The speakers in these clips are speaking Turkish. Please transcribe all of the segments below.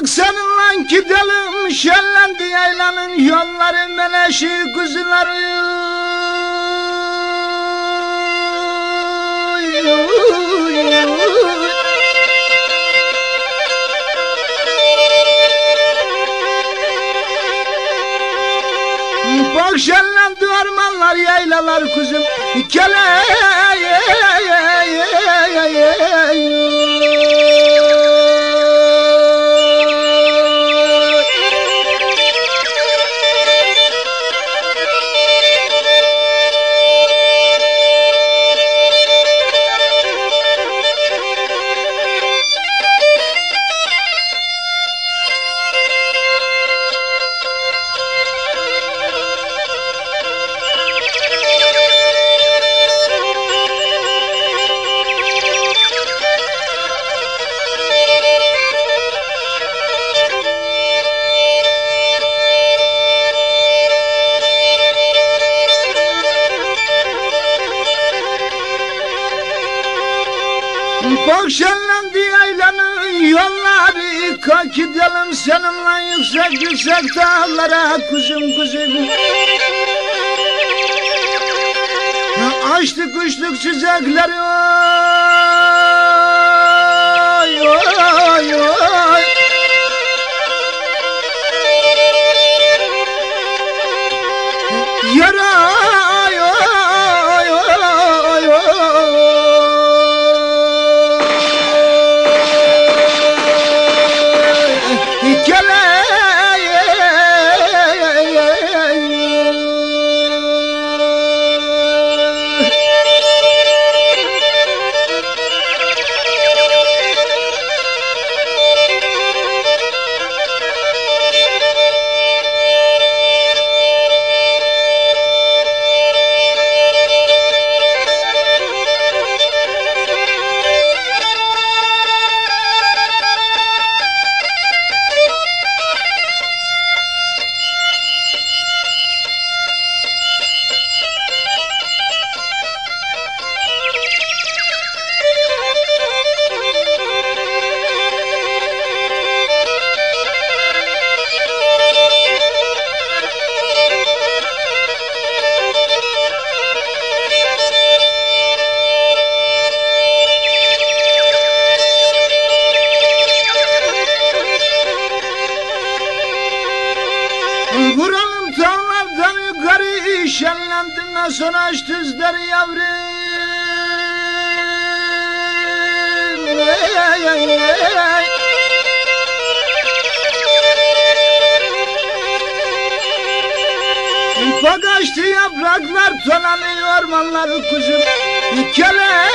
Kalk seninle gidelim şenlendi yaylanın yolları meleşi kuzuları. Bak şenlendi ormanlar yaylalar kuzum. Kele Bak yolları Kalk gidelim seninle yüksek yüksek dağlara Kuzum kuzum. Açtık kuşluk çiçekleri Vuralım tağlardan yukarı şenlendinden sonra aç tüzleri yavrum. Bak açtı yapraklar tonanıyor ormanları kuzum Kele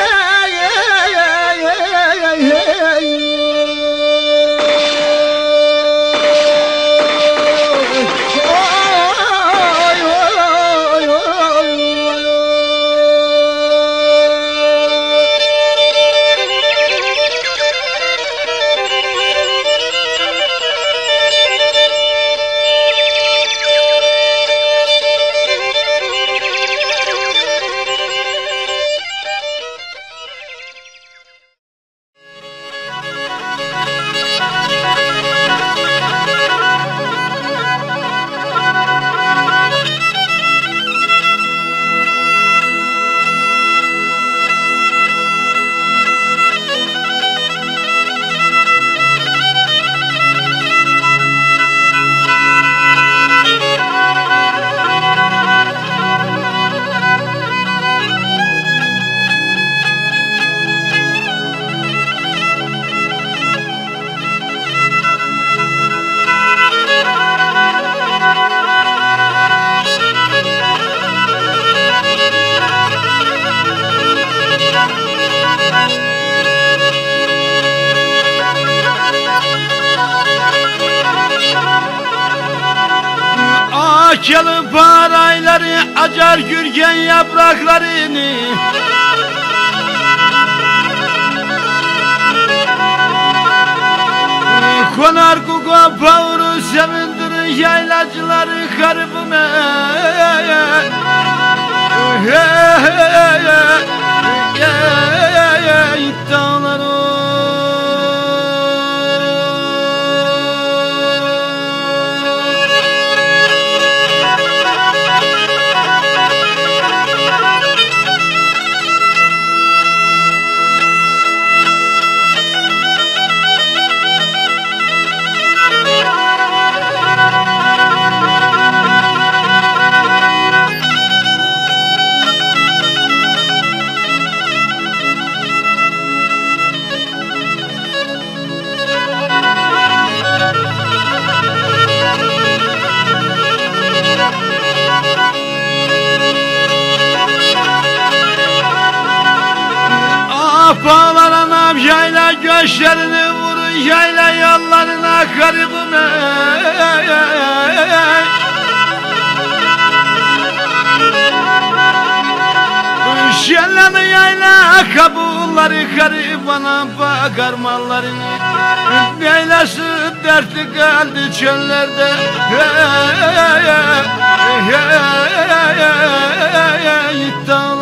Akyalı parayları acar gürgen yapraklarını Konar kuka pavru sevindirir yaylacıları karıbıma Dağlar Bağlar anam yayla göçlerini yayla yollarına garibim ey Şellemi yayla kabulları garibana bakar mallarını Neylesi dertli kaldı çöllerde Hey, hey, hey, hey, hey, hey, hey, hey,